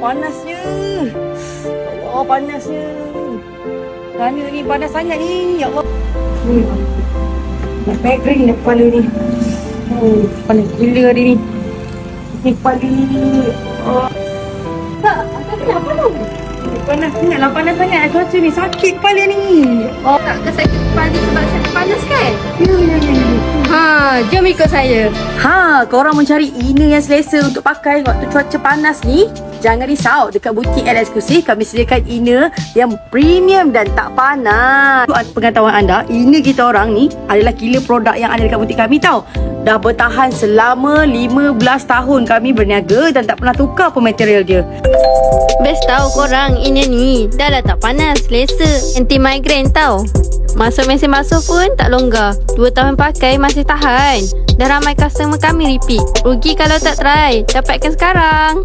panasnya. Allah, panasnya. Sana ni panas sangat ni. Ya Allah. Hmm. Nak migraine dah kepala ni. Hmm, panas gila hari ni. Ni kepala. Oh. Tak, akak kenapa tu? Panas sangat lah, panas sangat lah cuaca ni. Sakit kepala ni. Oh, tak ke sakit kepala sebab sakit panas kan? Ya, ya, ya. Jom ikut saya. Ha, korang mencari inner yang selesa untuk pakai waktu cuaca panas ni? Jangan risau, dekat butik L Eksklusif kami sediakan inner yang premium dan tak panas. Untuk pengetahuan anda, inner kita orang ni adalah killer produk yang ada dekat butik kami tau. Dah bertahan selama 15 tahun kami berniaga dan tak pernah tukar pun material dia. Best tahu korang ini ni. Dah lah tak panas, selesa. Anti migraine tau. Masuk mesin basuh pun tak longgar. Dua tahun pakai masih tahan. Dah ramai customer kami repeat. Rugi kalau tak try. Dapatkan sekarang.